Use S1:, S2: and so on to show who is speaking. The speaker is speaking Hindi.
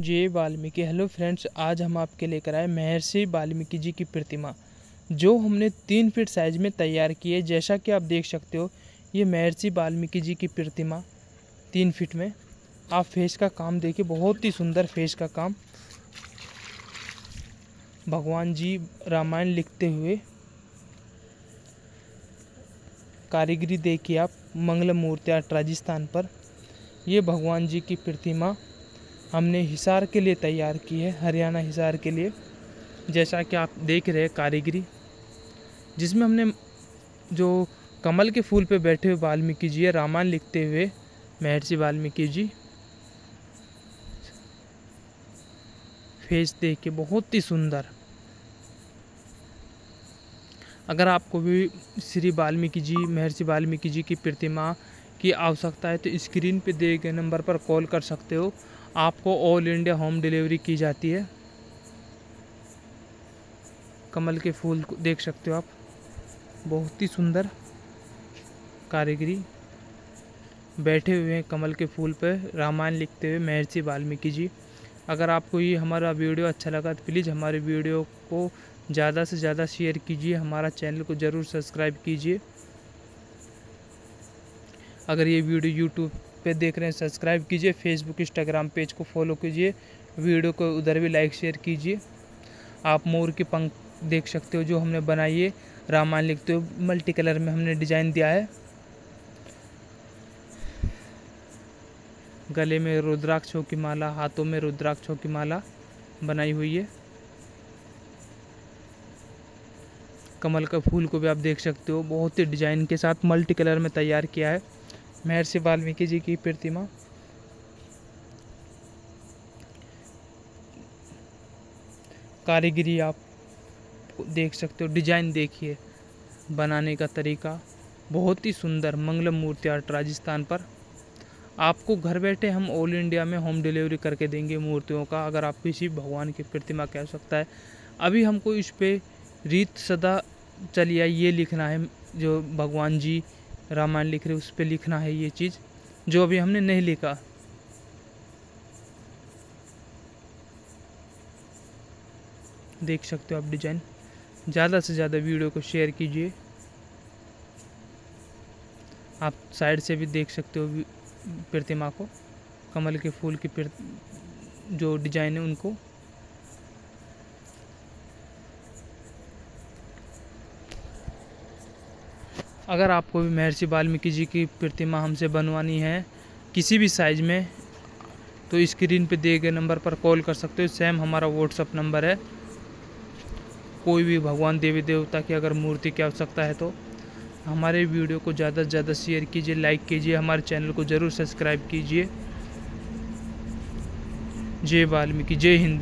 S1: जय वाल्मीकि। हेलो फ्रेंड्स, आज हम आपके लेकर आए महर्षि वाल्मीकि जी की प्रतिमा, जो हमने तीन फीट साइज़ में तैयार की है। जैसा कि आप देख सकते हो, ये महर्षि वाल्मीकि जी की प्रतिमा, तीन फीट में। आप फेस का काम देखिए, बहुत ही सुंदर फेस का काम। भगवान जी रामायण लिखते हुए कारीगरी देखिए आप, मंगल मूर्ति, राजस्थान पर। ये भगवान जी की प्रतिमा हमने हिसार के लिए तैयार की है, हरियाणा हिसार के लिए। जैसा कि आप देख रहे हैं कारीगरी, जिसमें हमने जो कमल के फूल पे बैठे हुए वाल्मीकि जी है, रामायण लिखते हुए, महर्षि वाल्मीकि जी। फेस देख के बहुत ही सुंदर। अगर आपको भी श्री वाल्मीकि जी, महर्षि वाल्मीकि जी की प्रतिमा की आवश्यकता है तो स्क्रीन पे दिए गए नंबर पर कॉल कर सकते हो। आपको ऑल इंडिया होम डिलीवरी की जाती है। कमल के फूल को देख सकते हो आप। बहुत ही सुंदर कारीगरी। बैठे हुए हैं कमल के फूल पर रामायण लिखते हुए महर्षि वाल्मीकि जी। अगर आपको ये हमारा वीडियो अच्छा लगा तो प्लीज़ हमारे वीडियो को ज़्यादा से ज़्यादा शेयर कीजिए। हमारा चैनल को ज़रूर सब्सक्राइब कीजिए। अगर ये वीडियो यूट्यूब पे देख रहे हैं सब्सक्राइब कीजिए फेसबुक इंस्टाग्राम पेज को फॉलो कीजिए वीडियो को उधर भी लाइक शेयर कीजिए। आप मोर के पंख देख सकते हो जो हमने बनाई है, रामायण लिखते हो मल्टी कलर में हमने डिज़ाइन दिया है। गले में रुद्राक्षों की माला, हाथों में रुद्राक्षों की माला बनाई हुई है। कमल का फूल को भी आप देख सकते हो, बहुत ही डिज़ाइन के साथ मल्टी कलर में तैयार किया है। महर्षि वाल्मीकि जी की प्रतिमा। कारीगरी आप देख सकते हो, डिज़ाइन देखिए, बनाने का तरीका। बहुत ही सुंदर मंगलम मूर्ति आर्ट राजस्थान पर। आपको घर बैठे हम ऑल इंडिया में होम डिलीवरी करके देंगे मूर्तियों का, अगर आप किसी भगवान की प्रतिमा कह सकता है। अभी हमको इस पर रीत सदा चलिए ये लिखना है जो भगवान जी रामायण लिख रहे, उस पर लिखना है ये चीज़, जो अभी हमने नहीं लिखा। देख सकते हो आप डिज़ाइन। ज़्यादा से ज़्यादा वीडियो को शेयर कीजिए। आप साइड से भी देख सकते हो प्रतिमा को, कमल के फूल की जो डिज़ाइन है उनको। अगर आपको भी महर्षि वाल्मीकि जी की प्रतिमा हमसे बनवानी है किसी भी साइज़ में तो स्क्रीन पे दिए गए नंबर पर कॉल कर सकते हो। सेम हमारा व्हाट्सअप नंबर है। कोई भी भगवान देवी देवता की अगर मूर्ति की आवश्यकता है तो हमारे वीडियो को ज़्यादा से ज़्यादा शेयर कीजिए लाइक कीजिए, हमारे चैनल को ज़रूर सब्सक्राइब कीजिए। जय वाल्मीकि, जय हिंद।